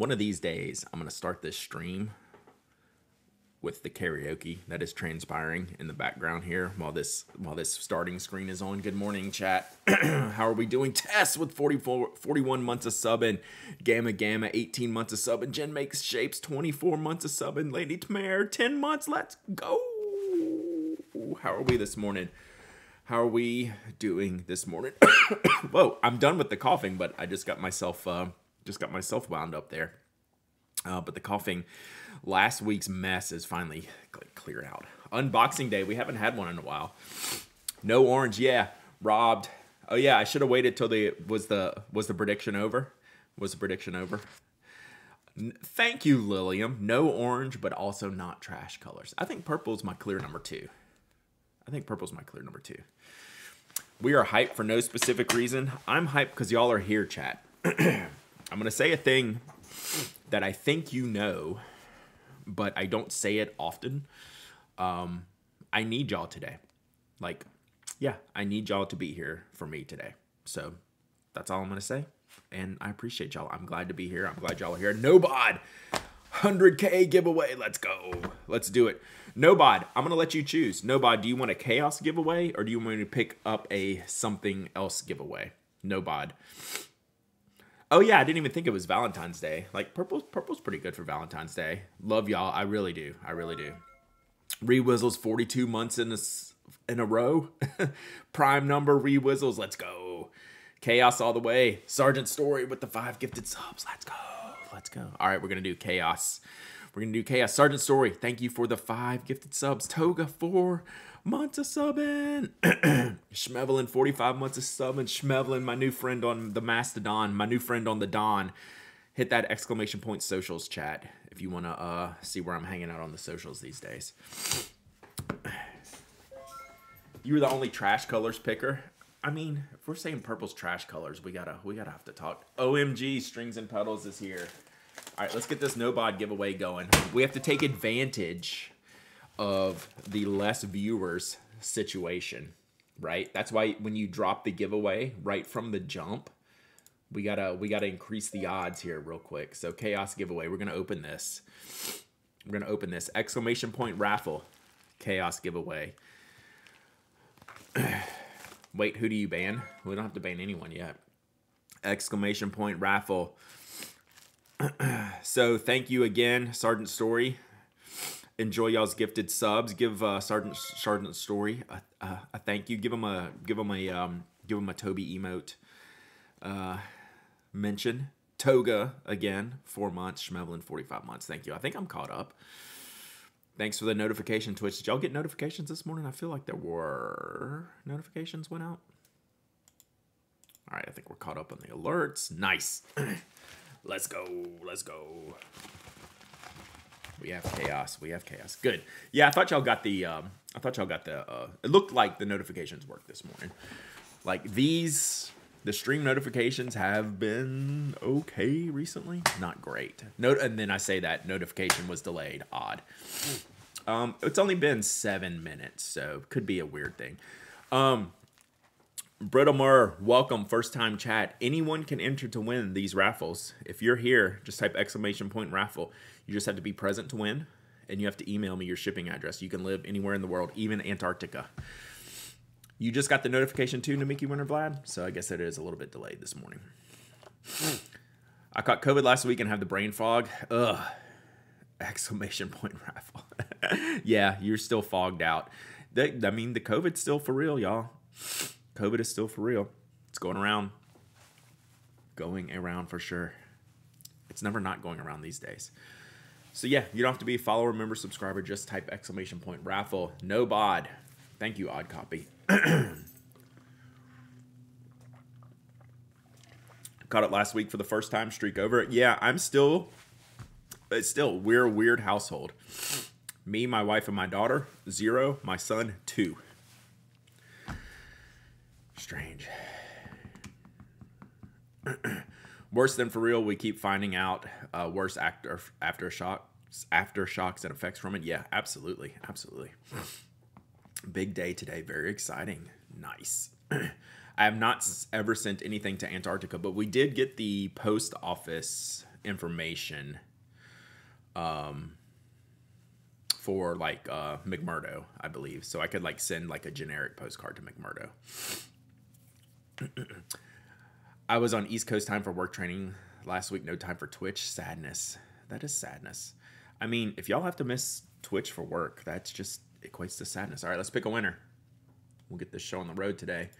one of these days, I'm going to start this stream with the karaoke that is transpiring in the background here while this while this starting screen is on. Good morning, chat. How are we doing? Tess with 44, 41 months of subbing. Gamma Gamma, 18 months of subbing. Jen Makes Shapes, 24 months of subbing. Lady Tamare, 10 months. Let's go. How are we this morning? How are we doing this morning? Whoa, I'm done with the coughing, but I just got myself uh, just got myself wound up there. Uh, but the coughing last week's mess is finally cleared out. Unboxing day, we haven't had one in a while. No orange, yeah, robbed. Oh yeah, I should have waited till the was the was the prediction over. Was the prediction over? Thank you, Lilium. No orange, but also not trash colors. I think purple is my clear number two. I think purple's my clear number two. We are hyped for no specific reason. I'm hyped because y'all are here, chat. I'm gonna say a thing that I think you know, but I don't say it often. Um, I need y'all today. Like, yeah, I need y'all to be here for me today. So that's all I'm gonna say. And I appreciate y'all. I'm glad to be here. I'm glad y'all are here. No bod, 100k giveaway. Let's go. Let's do it. No bod, I'm gonna let you choose. No bod, do you want a chaos giveaway or do you want me to pick up a something else giveaway? No bod. Oh yeah, I didn't even think it was Valentine's Day. Like purple's purple's pretty good for Valentine's Day. Love y'all. I really do. I really do. Rewizzles 42 months in a in a row. Prime number Rewizzles. Let's go. Chaos all the way. Sergeant Story with the five gifted subs. Let's go. Let's go. All right, we're gonna do chaos. We're gonna do chaos. Sergeant Story. Thank you for the five gifted subs. Toga four months of subbing. Schmevelin, 45 months of subbing. Schmevelin, my new friend on the Mastodon, my new friend on the Don. Hit that exclamation point socials chat if you want to uh, see where I'm hanging out on the socials these days. You were the only trash colors picker. I mean, if we're saying purple's trash colors, we gotta we gotta have to talk. OMG, strings and pedals is here. All right, let's get this no bod giveaway going. We have to take advantage of the less viewers situation, right? That's why when you drop the giveaway right from the jump, we gotta we gotta increase the odds here real quick. So chaos giveaway, we're gonna open this. We're gonna open this exclamation point raffle, chaos giveaway. Wait, who do you ban? We don't have to ban anyone yet. Exclamation point raffle. So thank you again, Sergeant Story, enjoy y'all's gifted subs. Give uh, Sergeant Sergeant Story a, a, a, thank you. Give him a give him a um, give him a Toby emote. Uh, mention Toga again. Four months. Schmevelin forty five months. Thank you. I think I'm caught up. Thanks for the notification, Twitch. Did y'all get notifications this morning? I feel like there were notifications went out. All right, I think we're caught up on the alerts. Nice. Let's go. Let's go. We have chaos. We have chaos. Good. Yeah, I thought y'all got the. Um, I thought y'all got the. Uh, it looked like the notifications worked this morning. Like these, the stream notifications have been okay recently. Not great. Note, and then I say that notification was delayed. Odd. Um, it's only been seven minutes, so could be a weird thing. Um, Brittlemore, welcome, first time chat. Anyone can enter to win these raffles. If you're here, just type exclamation point raffle. You just have to be present to win, and you have to email me your shipping address. You can live anywhere in the world, even Antarctica. You just got the notification too, Namiki Winter Vlad, so I guess it is a little bit delayed this morning. I caught COVID last week and have the brain fog. Ugh. Exclamation point raffle. yeah, you're still fogged out. I mean, the COVID's still for real, y'all. COVID is still for real. It's going around. Going around for sure. It's never not going around these days. So yeah, you don't have to be a follower, member, subscriber. Just type exclamation point raffle. No bod. Thank you, odd copy. Caught it last week for the first time. Streak over. Yeah, I'm still. It's still we're a weird household. Me, my wife, and my daughter zero. My son two. Strange. worse than for real. We keep finding out uh, worse after aftershocks, aftershocks and effects from it. Yeah, absolutely, absolutely. Big day today. Very exciting. Nice. I have not ever sent anything to Antarctica, but we did get the post office information um, for like uh, McMurdo, I believe. So I could like send like a generic postcard to McMurdo. I was on East Coast time for work training last week. No time for Twitch. Sadness. That is sadness. I mean, if y'all have to miss Twitch for work, that's just equates to sadness. All right, let's pick a winner. We'll get this show on the road today.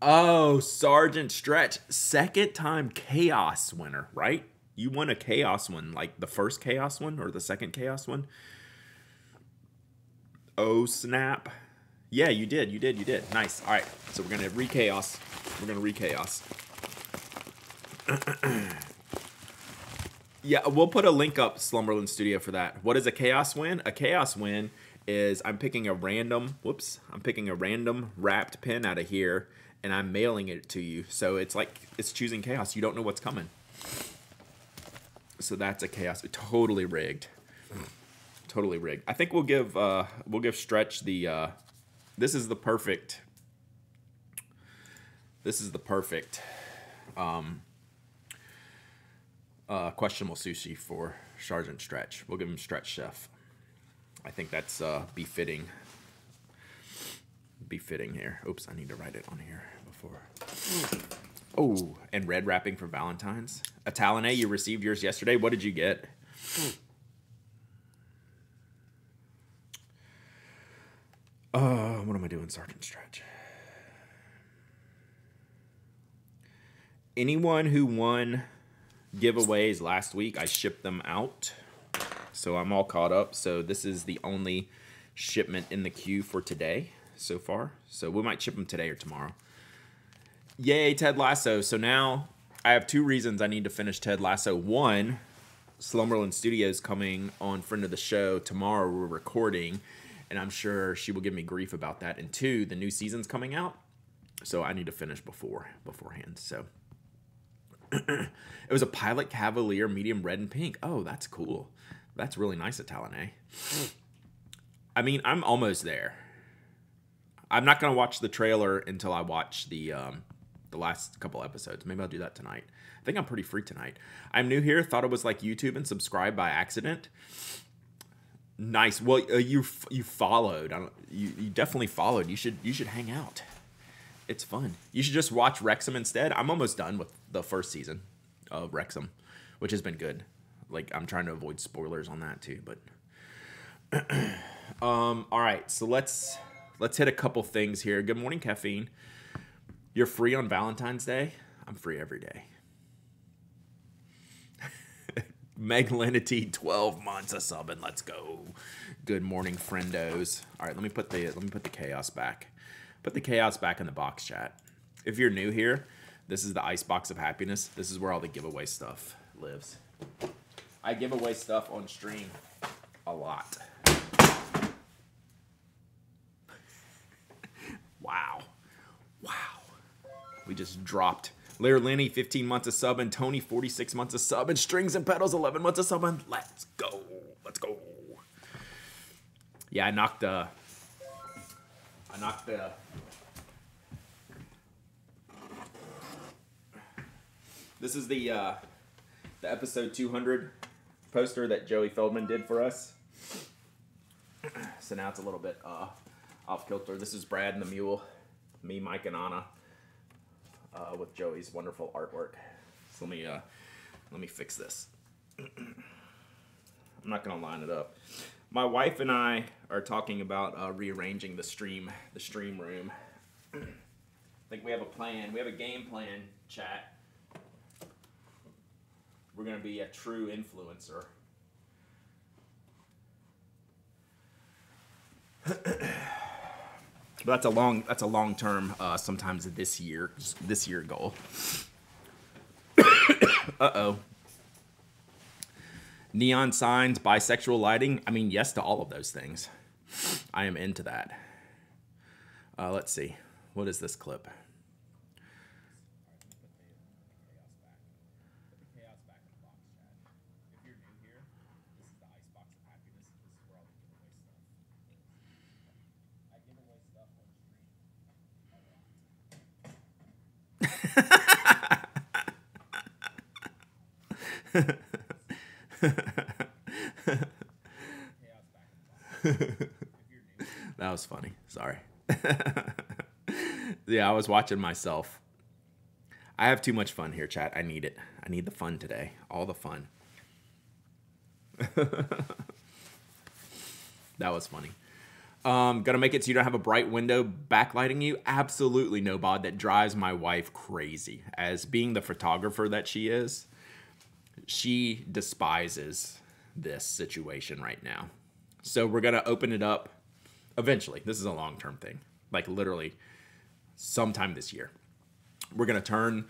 Oh, Sergeant Stretch, second time chaos winner, right? You won a chaos one, like the first chaos one or the second chaos one. Oh snap! Yeah, you did, you did, you did. Nice. All right, so we're gonna re-chaos. We're gonna re-chaos. yeah, we'll put a link up Slumberland Studio for that. What is a chaos win? A chaos win is I'm picking a random. Whoops, I'm picking a random wrapped pin out of here and I'm mailing it to you. So it's like it's choosing chaos. You don't know what's coming. So that's a chaos. Totally rigged. Totally rigged. I think we'll give uh, we'll give Stretch the. Uh, this is the perfect. This is the perfect. Um, uh, questionable sushi for Sergeant Stretch. We'll give him Stretch Chef. I think that's uh, befitting. Befitting here. Oops, I need to write it on here before. Oh, and red wrapping for Valentine's. Atalane, you received yours yesterday. What did you get? Uh, what am I doing, Sergeant Stretch? Anyone who won giveaways last week, I shipped them out. So I'm all caught up. So this is the only shipment in the queue for today so far. So we might ship them today or tomorrow. Yay, Ted Lasso. So now I have two reasons I need to finish Ted Lasso. One, Slumberland Studios coming on friend of the show tomorrow. We're recording, and I'm sure she will give me grief about that. And two, the new season's coming out, so I need to finish before beforehand. So it was a Pilot Cavalier medium red and pink. Oh, that's cool. That's really nice, Italian. I mean, I'm almost there. I'm not gonna watch the trailer until I watch the um, the last couple episodes. Maybe I'll do that tonight. I think I'm pretty free tonight. I'm new here. Thought it was like YouTube and subscribe by accident. Nice. Well, uh, you you followed. I don't, you you definitely followed. You should you should hang out. It's fun. You should just watch Wrexham instead. I'm almost done with the first season of Wrexham, which has been good. Like I'm trying to avoid spoilers on that too, but um all right, so let's let's hit a couple things here. Good morning, caffeine. You're free on Valentine's Day? I'm free every day. Meg Lenity, 12 months of subbing. Let's go. Good morning, friendos. All right, let me put the let me put the chaos back. Put the chaos back in the box chat. If you're new here, this is the ice box of happiness. This is where all the giveaway stuff lives. I give away stuff on stream a lot. wow. Wow. We just dropped. Lair Lenny, 15 months of sub, and Tony, 46 months of sub, and Strings and Pedals, 11 months of sub, and let's go. Let's go. Yeah, I knocked, uh, I knocked, uh, this is the, uh, the episode 200 poster that Joey Feldman did for us. So now it's a little bit, uh, off kilter. This is Brad and the Mule, me, Mike, and Anna uh, with Joey's wonderful artwork. So let me uh, let me fix this. I'm not gonna line it up. My wife and I are talking about uh, rearranging the stream the stream room. I think we have a plan. We have a game plan. Chat. We're gonna be a true influencer. But that's a long that's a long term uh, sometimes this year this year goal. uh oh. Neon signs, bisexual lighting. I mean, yes to all of those things. I am into that. Uh, let's see. What is this clip? that was funny. Sorry. yeah, I was watching myself. I have too much fun here, chat. I need it. I need the fun today. All the fun. that was funny. Um, gonna make it so you don't have a bright window backlighting you? Absolutely no, Bod. That drives my wife crazy. As being the photographer that she is, she despises this situation right now. So we're gonna open it up eventually. This is a long term thing, like literally sometime this year. We're gonna turn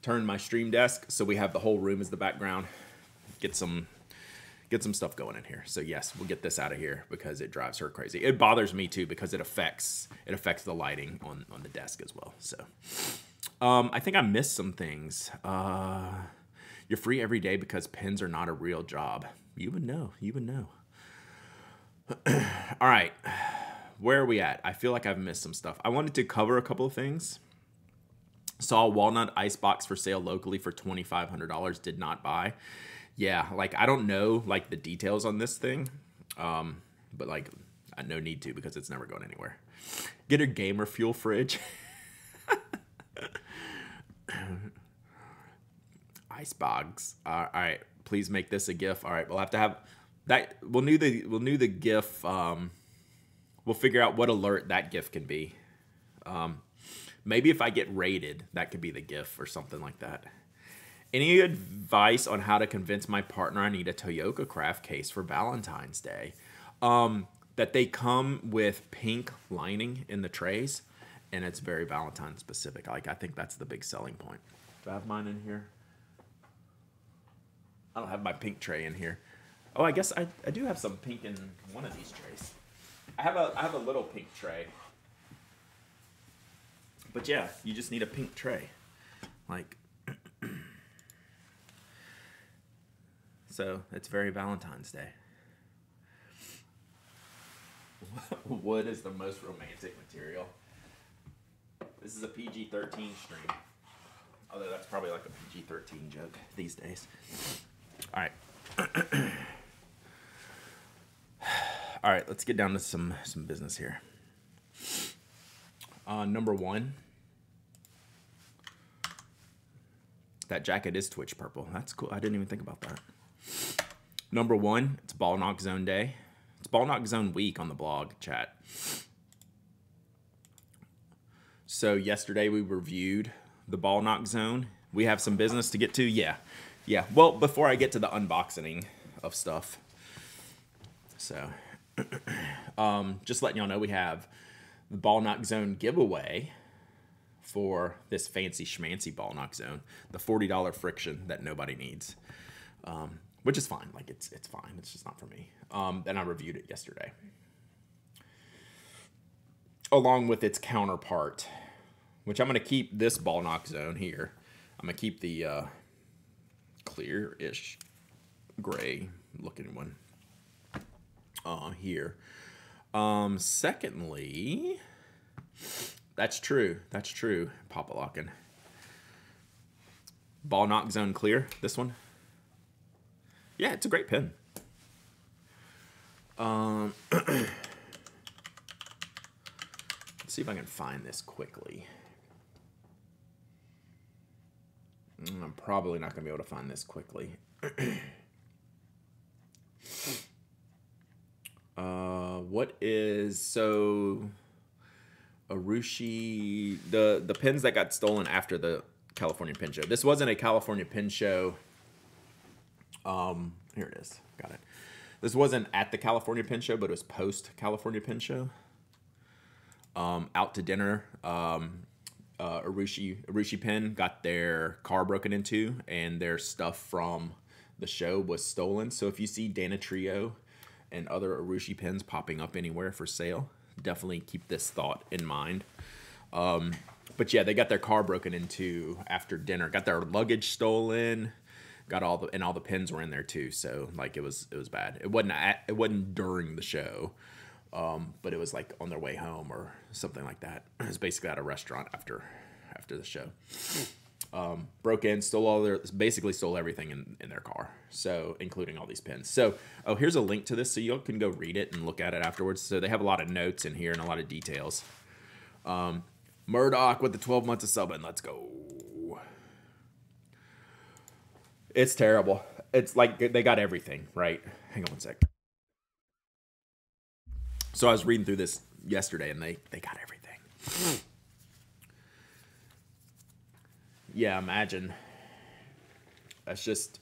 turn my stream desk so we have the whole room as the background. Get some get some stuff going in here. So yes, we'll get this out of here because it drives her crazy. It bothers me too because it affects it affects the lighting on on the desk as well. So um, I think I missed some things. Uh, you're free every day because pins are not a real job. You would know. You would know. All right. Where are we at? I feel like I've missed some stuff. I wanted to cover a couple of things. Saw walnut ice box for sale locally for $2,500. Did not buy yeah, like I don't know like the details on this thing, um, but like I no need to because it's never going anywhere. Get a gamer fuel fridge. Ice bogs. Uh, all right, please make this a GIF. All right, we'll have to have that. We'll new the we'll new the GIF. Um, we'll figure out what alert that GIF can be. Um, maybe if I get rated, that could be the GIF or something like that. Any advice on how to convince my partner I need a Toyooka craft case for Valentine's Day? Um, that they come with pink lining in the trays, and it's very Valentine specific. Like I think that's the big selling point. Do I have mine in here? I don't have my pink tray in here. Oh, I guess I, I do have some pink in one of these trays. I have a I have a little pink tray. But yeah, you just need a pink tray. Like So it's very Valentine's Day. Wood is the most romantic material. This is a PG 13 stream. Although that's probably like a PG 13 joke these days. All right. All right, let's get down to some some business here. Uh, number one, that jacket is Twitch purple. That's cool. I didn't even think about that. Number one, it's Ball Knock Zone Day. It's Ball Knock Zone week on the blog chat. So yesterday we reviewed the Ball Knock Zone. We have some business to get to. Yeah, yeah. Well, before I get to the unboxing of stuff, so um, just letting y'all know we have the Ball Knock Zone giveaway for this fancy schmancy Ball Knock Zone, the forty dollar FriXion that nobody needs. Um, which is fine. Like it's it's fine. It's just not for me. Um, and I reviewed it yesterday, along with its counterpart, which I'm gonna keep this ball knock zone here. I'm gonna keep the uh, clear-ish gray looking one uh, here. Um, secondly, that's true. That's true. Papa locking. Ball knock zone clear. This one. Yeah, it's a great pen. Um, let's see if I can find this quickly. Mm, I'm probably not going to be able to find this quickly. uh, what is so Arushi the the pins that got stolen after the California Pen Show? This wasn't a California Pen Show um, here it is. Got it. This wasn't at the California Pen Show, but it was post California Pen Show. Um, out to dinner. Um, uh, Arushi Urushi Pin got their car broken into, and their stuff from the show was stolen. So if you see Danitrio and other Arushi pins popping up anywhere for sale, definitely keep this thought in mind. Um, but yeah, they got their car broken into after dinner. Got their luggage stolen got all the and all the pins were in there too. So like it was it was bad. It wasn't at, it wasn't during the show, um, but it was like on their way home or something like that. It was basically at a restaurant after after the show. um, broke in, stole all their, basically stole everything in, in their car. So, including all these pins. So, oh, here's a link to this so you can go read it and look at it afterwards. So, they have a lot of notes in here and a lot of details. Um, Murdoch with the 12 months of subbing. Let's go. It's terrible. It's like they got everything, right? Hang on one sec. So I was reading through this yesterday and they, they got everything. yeah, imagine. That's just,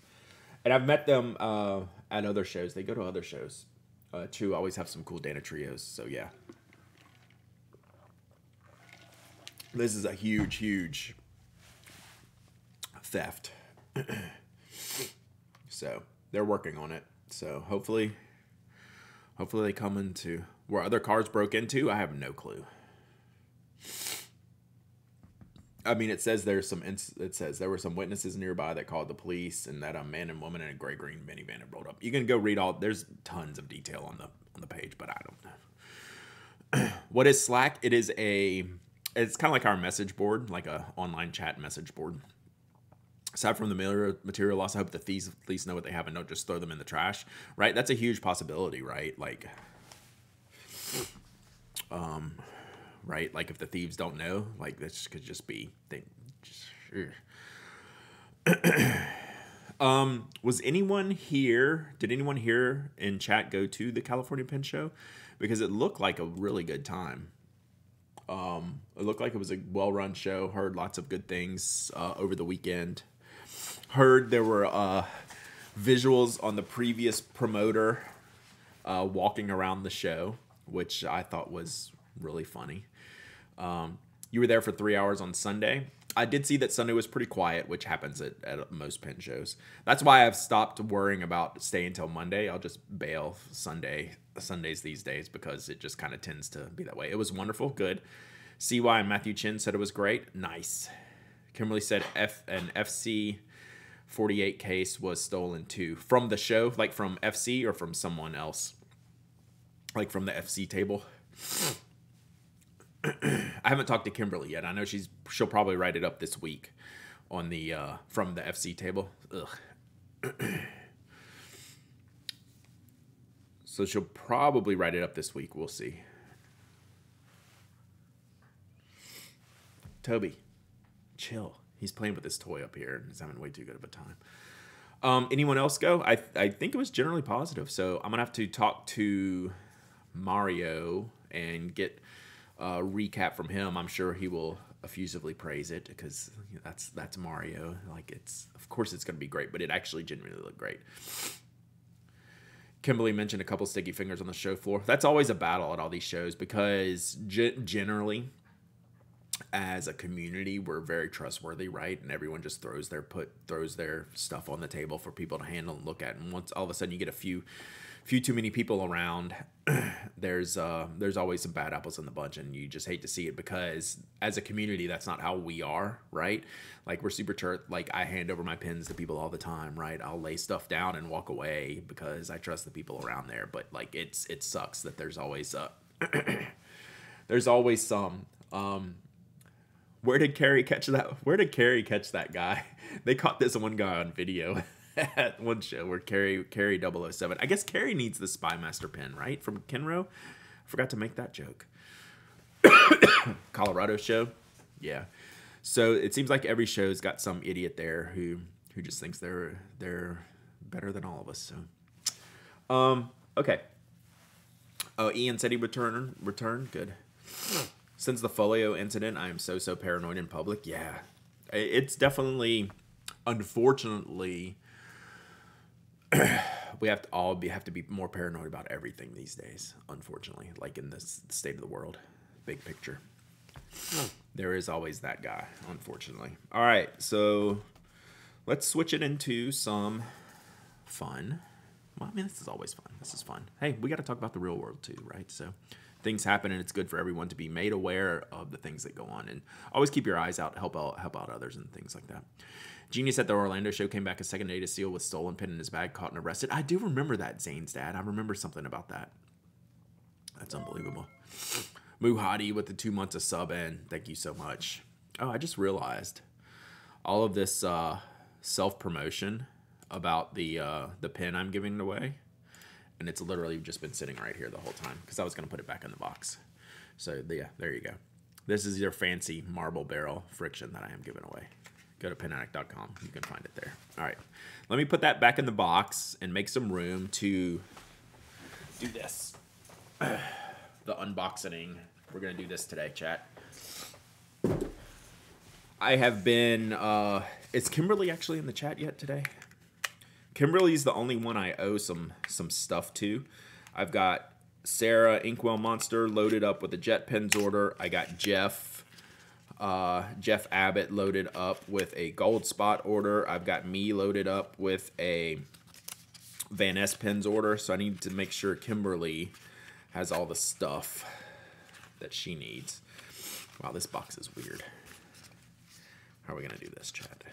and I've met them uh, at other shows. They go to other shows uh, too. Always have some cool Danitrios. So yeah, this is a huge, huge theft. so they're working on it. So hopefully, hopefully they come into where other cars broke into. I have no clue. I mean, it says there's some. It says there were some witnesses nearby that called the police, and that a man and woman in a gray green minivan had rolled up. You can go read all. There's tons of detail on the on the page, but I don't know. what is Slack? It is a. It's kind of like our message board, like a online chat message board. Aside from the material loss, I hope the thieves at least know what they have and don't just throw them in the trash. Right? That's a huge possibility, right? Like, um, right? Like if the thieves don't know, like this could just be they just um was anyone here did anyone here in chat go to the California Pen Show? Because it looked like a really good time. Um, it looked like it was a well-run show. Heard lots of good things uh, over the weekend. Heard there were uh, visuals on the previous promoter uh, walking around the show, which I thought was really funny. Um, you were there for three hours on Sunday. I did see that Sunday was pretty quiet, which happens at, at most pen shows. That's why I've stopped worrying about staying until Monday. I'll just bail Sunday Sundays these days because it just kind of tends to be that way. It was wonderful, good. CY and Matthew Chin said it was great, nice. Kimberly said F and FC 48 case was stolen too from the show, like from FC or from someone else, like from the FC table. I haven't talked to Kimberly yet. I know she's she'll probably write it up this week on the uh, from the FC table. So she'll probably write it up this week. We'll see. Toby, chill. He's playing with this toy up here and he's having way too good of a time. Um, anyone else go? I I think it was generally positive. So I'm gonna have to talk to Mario and get a recap from him, I'm sure he will effusively praise it because that's that's Mario. Like it's of course it's going to be great, but it actually genuinely looked great. Kimberly mentioned a couple sticky fingers on the show floor. That's always a battle at all these shows because generally, as a community, we're very trustworthy, right? And everyone just throws their put throws their stuff on the table for people to handle and look at. And once all of a sudden you get a few few too many people around, there's uh, there's always some bad apples in the bunch, and you just hate to see it because as a community, that's not how we are, right? Like we're super church. Like I hand over my pins to people all the time, right? I'll lay stuff down and walk away because I trust the people around there. But like it's it sucks that there's always uh there's always some um where did Carrie catch that? Where did Carrie catch that guy? They caught this one guy on video. at one show where Carrie Carrie 007. I guess Carrie needs the Spy Master pin, right? From Kenro. I forgot to make that joke. Colorado show. Yeah. So it seems like every show's got some idiot there who who just thinks they're they're better than all of us. So um okay. Oh, Ian said he would return return. Good. Since the folio incident, I am so so paranoid in public. Yeah. It's definitely unfortunately we have to all be have to be more paranoid about everything these days. Unfortunately, like in this state of the world, big picture, there is always that guy. Unfortunately. All right, so let's switch it into some fun. Well, I mean, this is always fun. This is fun. Hey, we got to talk about the real world too, right? So things happen and it's good for everyone to be made aware of the things that go on and always keep your eyes out help out help out others and things like that Genius at the Orlando show came back a second day to seal with stolen pin in his bag, caught and arrested. I do remember that, Zane's dad. I remember something about that. That's unbelievable. Muhadi with the two months of sub and thank you so much. Oh, I just realized all of this uh, self promotion about the uh, the pin I'm giving away, and it's literally just been sitting right here the whole time because I was gonna put it back in the box. So yeah, there you go. This is your fancy marble barrel FriXion that I am giving away. Go to penaddict.com. You can find it there. All right, let me put that back in the box and make some room to do this. the unboxing. We're gonna do this today, chat. I have been. Uh, is Kimberly actually in the chat yet today? Kimberly's the only one I owe some some stuff to. I've got Sarah Inkwell Monster loaded up with a JetPens order. I got Jeff uh, Jeff Abbott loaded up with a Goldspot order. I've got me loaded up with a Vanness Pens order. So I need to make sure Kimberly has all the stuff that she needs. Wow, this box is weird. How are we going to do this, Chad?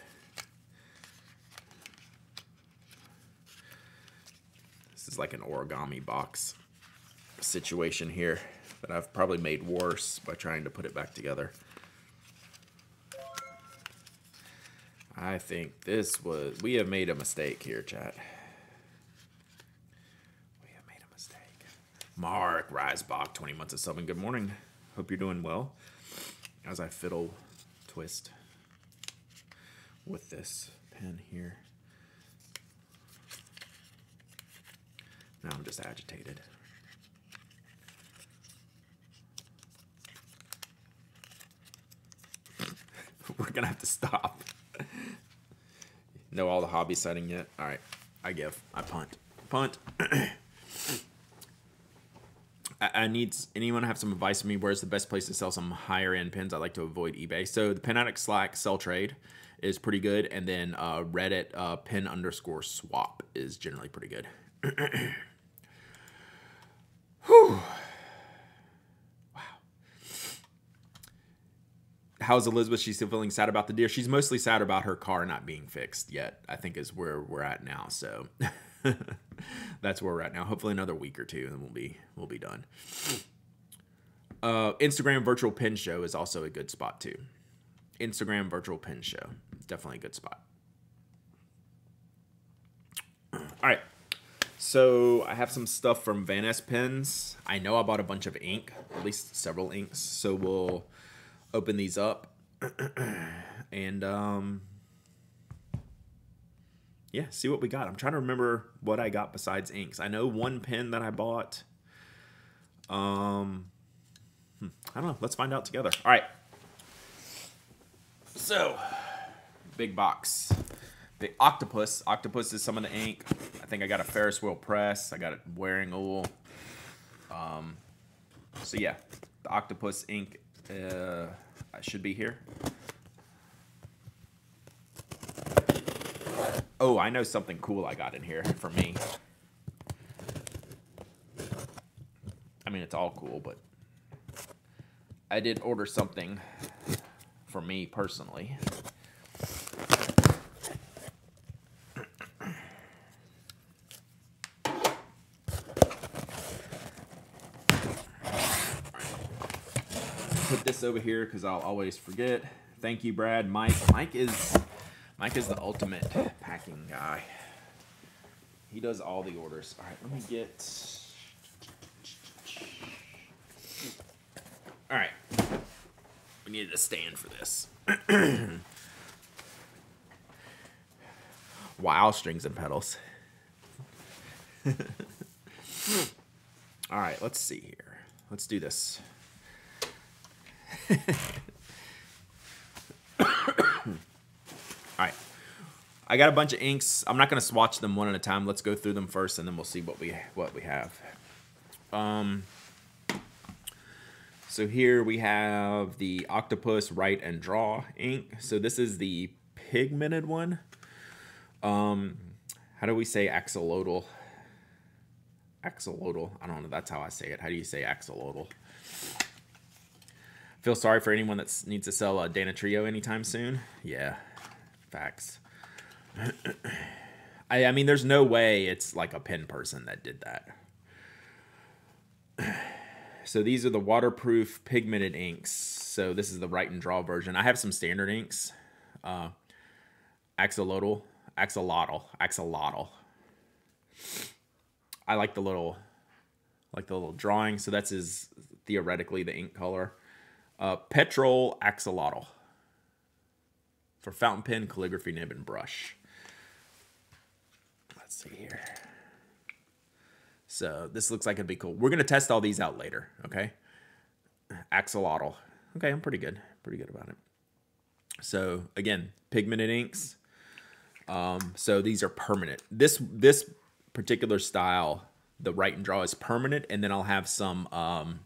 Is like an origami box situation here that I've probably made worse by trying to put it back together. I think this was, we have made a mistake here, chat. We have made a mistake. Mark Risebach, 20 months of subbing. Good morning. Hope you're doing well. As I fiddle twist with this pen here. Now I'm just agitated. We're gonna have to stop. know all the hobby setting yet? All right, I give. I punt. Punt. I, I need anyone have some advice for me. Where's the best place to sell some higher end pins? I like to avoid eBay. So the Pen Addict Slack sell trade is pretty good, and then uh, Reddit uh, pin underscore swap is generally pretty good. Whew. how's Elizabeth? She's still feeling sad about the deer. She's mostly sad about her car not being fixed yet. I think is where we're at now. So that's where we're at now. Hopefully another week or two, and then we'll be we'll be done. Uh, Instagram virtual pin show is also a good spot too. Instagram virtual pin show, definitely a good spot. All right. So I have some stuff from Van pens. I know I bought a bunch of ink, at least several inks. So we'll open these up. And um yeah see what we got. I'm trying to remember what i got besides inks. I know one pen that i bought um hmm, i don't know. Let's find out together. All right. So big box. The octopus. Octopus is some of the ink think i got a ferris wheel press i got it wearing oil um so yeah the octopus ink uh, I should be here. Oh, I know something cool I got in here for me. I mean, it's all cool, but I did order something for me personally. Over here because I'll always forget. Thank you, Brad. Mike. Mike is Mike is the ultimate packing guy. He does all the orders. All right, let me get. All right, we needed a stand for this. wow, strings and pedals. all right, let's see here. Let's do this. All right. I got a bunch of inks. I'm not going to swatch them one at a time. Let's go through them first, and then we'll see what we what we have. Um, so here we have the Octopus Write and Draw ink. So this is the pigmented one. Um, how do we say axolotl? Axolotl. I don't know. That's how I say it. How do you say axolotl? Feel sorry for anyone that needs to sell a Danitrio anytime soon. Yeah, facts. I, I mean, there's no way it's like a pen person that did that. So these are the waterproof pigmented inks. So this is the write and draw version. I have some standard inks. Uh, axolotl, axolotl, axolotl. I like the little, like the little drawing. So that's his theoretically the ink color. Uh, Petrol axolotl for fountain pen, calligraphy nib, and brush. Let's see here. So this looks like it'd be cool. We're gonna test all these out later. Okay. Axolotl. Okay, I'm pretty good. Pretty good about it. So again, pigmented inks. Um, so these are permanent. This this particular style, the write and draw is permanent, and then I'll have some um,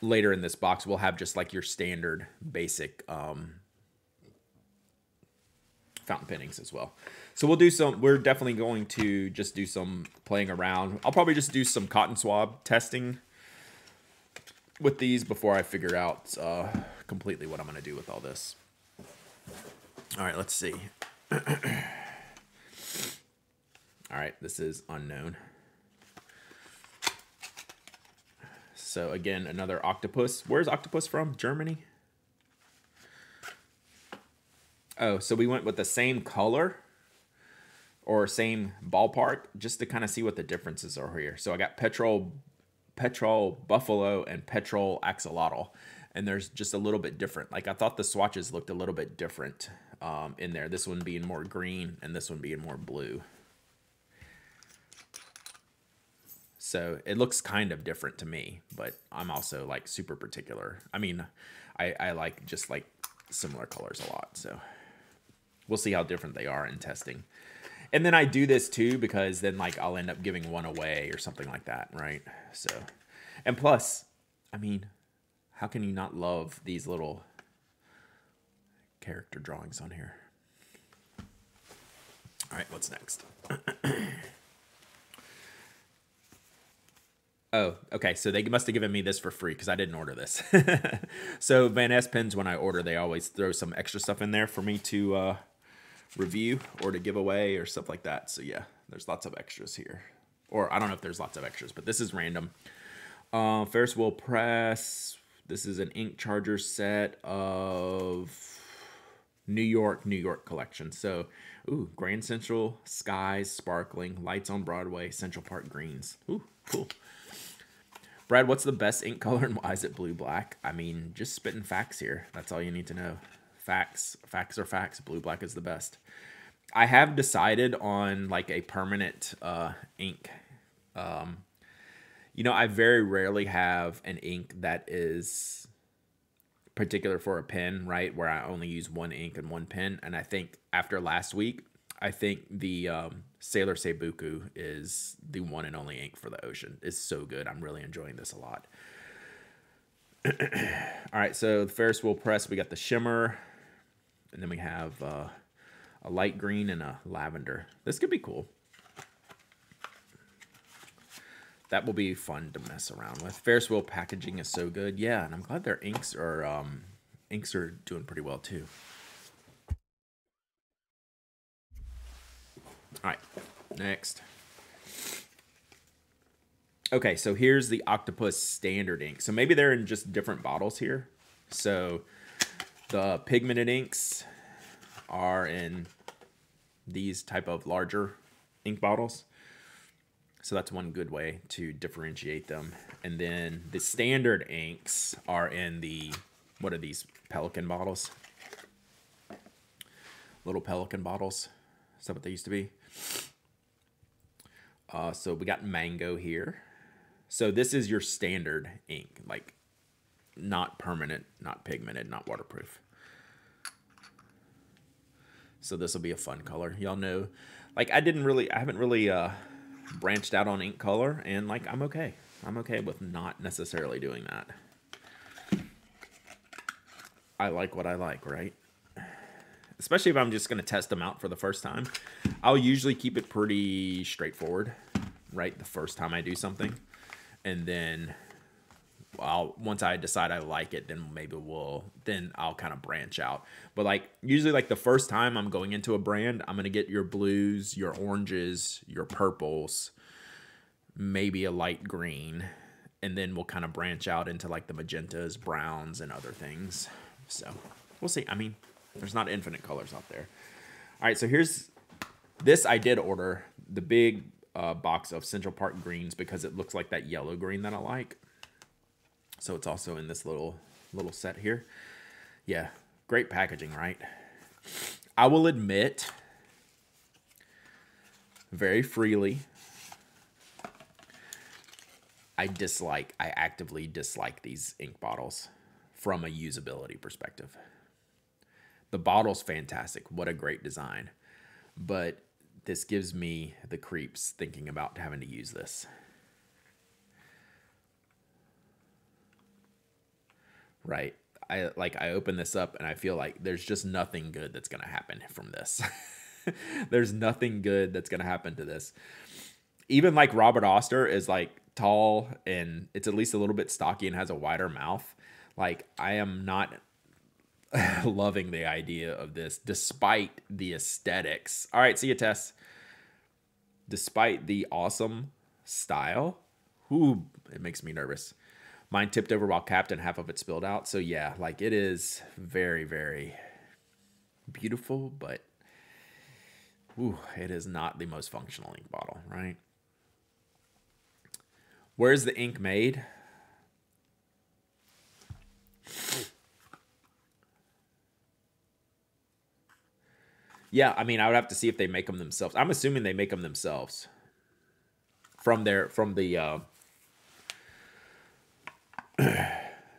later in this box. We'll have just like your standard basic um, fountain pennings as well. So we'll do some, we're definitely going to just do some playing around. I'll probably just do some cotton swab testing with these before I figure out uh, completely what I'm going to do with all this. All right, let's see. all right, this is unknown. So again, another octopus. Where's octopus from? Germany? Oh, so we went with the same color or same ballpark just to kind of see what the differences are here. So I got petrol, petrol buffalo and petrol axolotl, and there's just a little bit different. Like I thought the swatches looked a little bit different um, in there. This one being more green and this one being more blue. So it looks kind of different to me, but I'm also like super particular. I mean, I, I like just like similar colors a lot. So we'll see how different they are in testing. And then I do this too because then like I'll end up giving one away or something like that, right? So, and plus, I mean, how can you not love these little character drawings on here? All right, what's next? Oh, okay. So they must have given me this for free because I didn't order this. so Vanness pens, when I order, they always throw some extra stuff in there for me to uh, review or to give away or stuff like that. So yeah, there's lots of extras here. Or I don't know if there's lots of extras, but this is random. Uh, Ferris Wheel Press. This is an ink charger set of New York, New York collection. So, ooh, Grand Central, Skies, Sparkling, Lights on Broadway, Central Park Greens. Ooh, cool. Brad, what's the best ink color and why is it blue black? I mean, just spitting facts here. That's all you need to know. Facts facts are facts. Blue black is the best. I have decided on like a permanent uh ink. Um you know i very rarely have an ink that is particular for a pen right where i only use one ink and one pen. And i think after last week i think the um sailor seiboku is the one and only ink for the ocean it's so good i'm really enjoying this a lot all right so the ferris wheel press we got the shimmer and then we have uh, a light green and a lavender. This could be cool. That will be fun to mess around with. Ferris wheel packaging is so good. Yeah, and I'm glad their inks are um, inks are doing pretty well too. All right, next. Okay, so here's the Octopus standard ink. So maybe they're in just different bottles here. So the pigmented inks are in these type of larger ink bottles. So that's one good way to differentiate them. And then the standard inks are in the, what are these, Pelikan bottles? Little Pelikan bottles. Is that what they used to be? Uh, so we got mango here. So this is your standard ink, like not permanent, not pigmented, not waterproof. So this will be a fun color. Y'all know, like I didn't really, I haven't really uh, branched out on ink color, and like I'm okay. I'm okay with not necessarily doing that. I like what I like, right? Especially if I'm just going to test them out for the first time. I'll usually keep it pretty straightforward, right? The first time I do something. And then I'll once I decide I like it, then maybe we'll then I'll kind of branch out. But like usually like the first time I'm going into a brand, I'm gonna get your blues, your oranges, your purples, maybe a light green, and then we'll kind of branch out into like the magentas, browns, and other things. So we'll see. I mean, There's not infinite colors out there. All right, so here's this. I did order the big uh, box of Central Park greens because it looks like that yellow green that I like. So it's also in this little little set here. Yeah, great packaging, right? I will admit very freely I dislike, I actively dislike these ink bottles from a usability perspective. The bottle's fantastic. What a great design. But this gives me the creeps thinking about having to use this. Right. I like I open this up and I feel like there's just nothing good that's going to happen from this. there's nothing good that's going to happen to this. Even like Robert Oster is like tall and it's at least a little bit stocky and has a wider mouth. Like I am not loving the idea of this despite the aesthetics. All right, see you, Tess. Despite the awesome style, whoo, it makes me nervous. Mine tipped over while capped and half of it spilled out. So yeah, like it is very, very beautiful, but whew, it is not the most functional ink bottle, right? Where's the ink made? Yeah, I mean, I would have to see if they make them themselves. I'm assuming they make them themselves from their from the. Uh,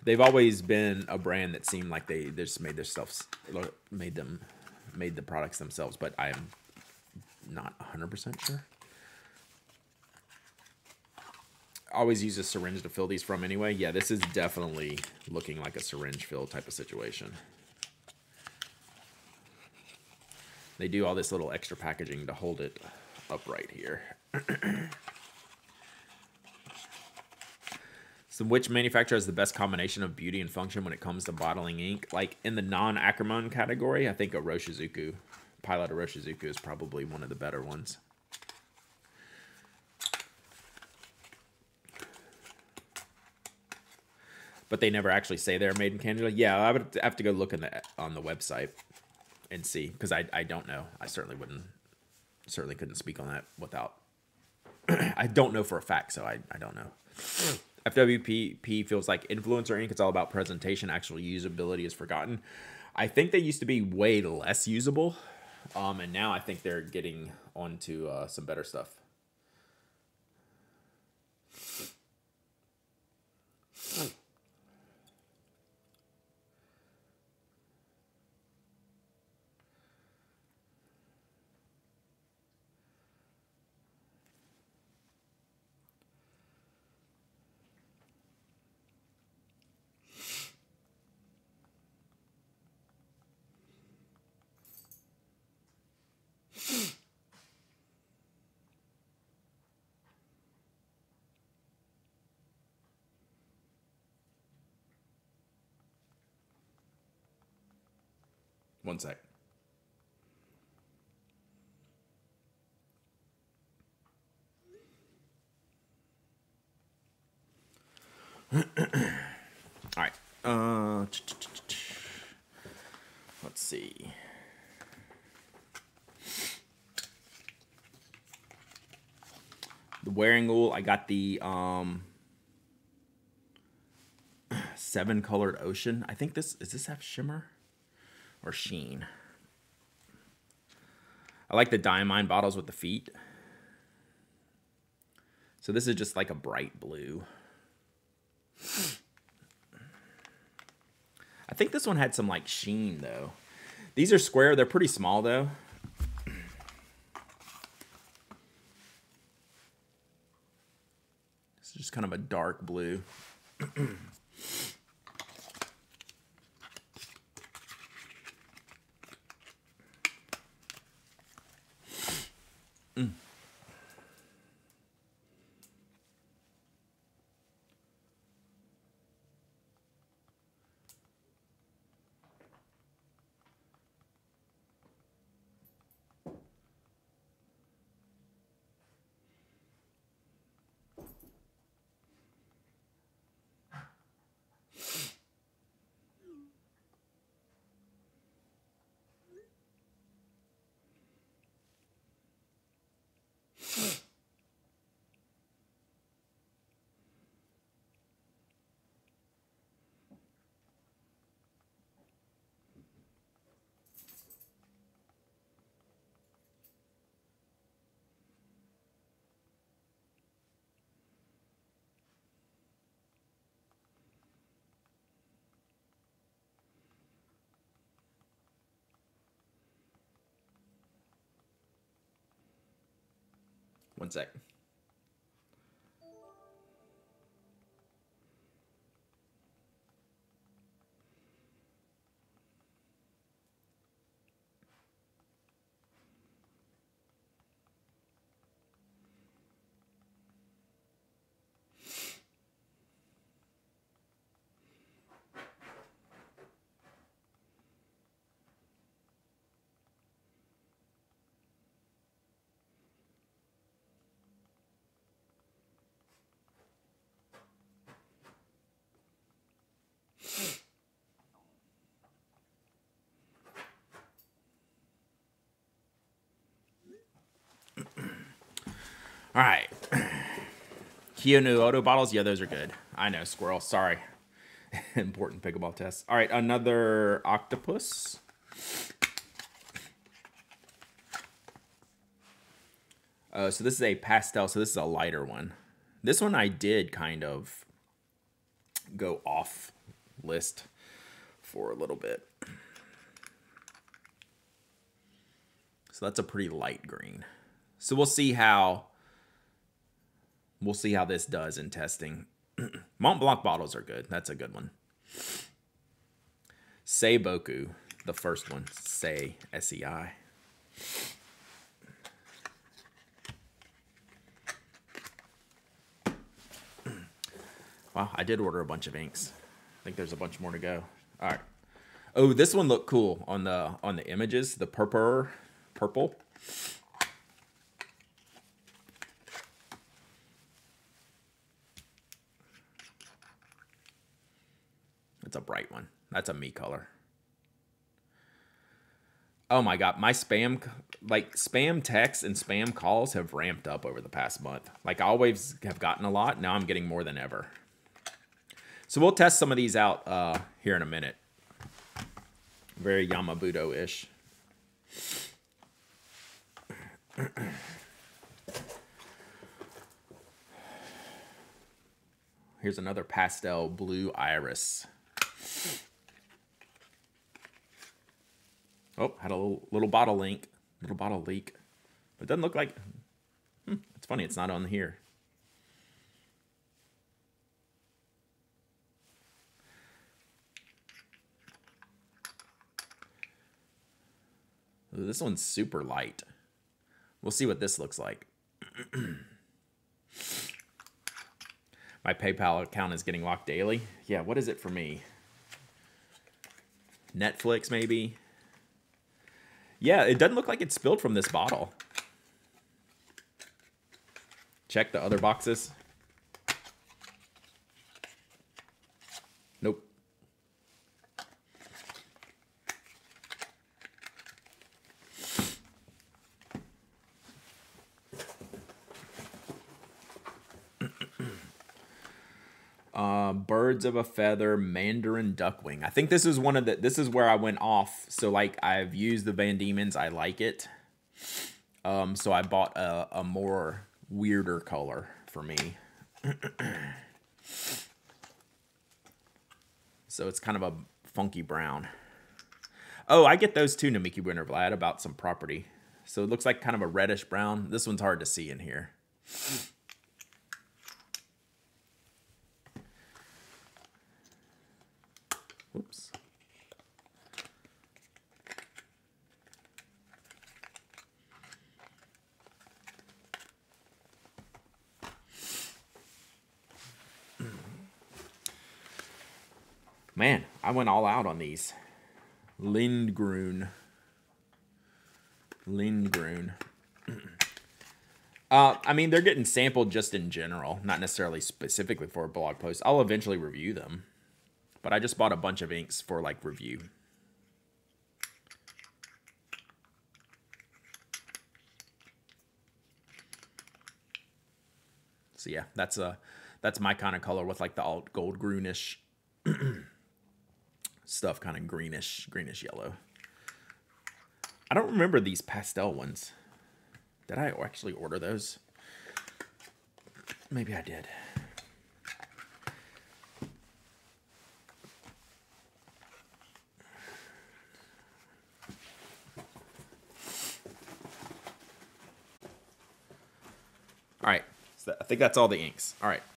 they've always been a brand that seemed like they just made stuff, made them, made the products themselves. But I am not 100 percent sure always use a syringe to fill these from anyway. Yeah, this is definitely looking like a syringe fill type of situation. They do all this little extra packaging to hold it upright here. so which manufacturer has the best combination of beauty and function when it comes to bottling ink? Like in the non-Akkerman category, I think Iroshizuku, Pilot Iroshizuku is probably one of the better ones. but they never actually say they're made in Canada. Yeah, I would have to go look in the on the website and see because I I don't know. I certainly wouldn't certainly couldn't speak on that without. I don't know for a fact, so I I don't know. FWP feels like influencer ink. It's all about presentation. Actual usability is forgotten. I think they used to be way less usable, um, and now I think they're getting onto uh, some better stuff. One sec. All right. Uh, let's see. The Wearingeul, I got the um seven colored ocean. I think this is this have shimmer? Or sheen. I like the diamine bottles with the feet. So this is just like a bright blue. I think this one had some like sheen though. These are square. They're pretty small though. This is just kind of a dark blue. One sec. All right. Kyo-no-oto bottles. Yeah, those are good. I know, squirrel. Sorry. Important pickleball test. All right, another octopus. Uh, so this is a pastel. So this is a lighter one. This one I did kind of go off list for a little bit. So that's a pretty light green. So we'll see how we'll see how this does in testing. Mont Blanc bottles are good. That's a good one. Seiboku, the first one. Say S E I. Wow, I did order a bunch of inks. I think there's a bunch more to go. All right. Oh, this one looked cool on the on the images. The purple, purple. Bright one. That's a me color. Oh my god, my spam like spam texts and spam calls have ramped up over the past month. Like I always have gotten a lot. Now I'm getting more than ever. So we'll test some of these out uh, here in a minute. Very Yamabudo-ish. Here's another pastel blue iris. Oh, had a little, little bottle link, little bottle leak. But it doesn't look like, hmm, it's funny, it's not on here. This one's super light. We'll see what this looks like. My PayPal account is getting locked daily. Yeah, what is it for me? Netflix, maybe? Yeah, it doesn't look like it spilled from this bottle. Check the other boxes. Nope. Uh, birds of a feather, Mandarin duckwing. I think this is one of the. This is where I went off. So like I've used the Van Dieman's. I like it. Um, so I bought a, a more weirder color for me. so it's kind of a funky brown. Oh, I get those too, Namiki Winter Vlad, about some property. So it looks like kind of a reddish brown. This one's hard to see in here. Whoops. Man, I went all out on these. Lindgrun. Lindgrun. Uh, I mean, they're getting sampled just in general, not necessarily specifically for a blog post. I'll eventually review them. But I just bought a bunch of inks for like review. So yeah, that's a that's my kind of color with like the alt gold greenish stuff, kind of greenish, greenish yellow. I don't remember these pastel ones. Did I actually order those? Maybe I did. So I think that's all the inks. All right.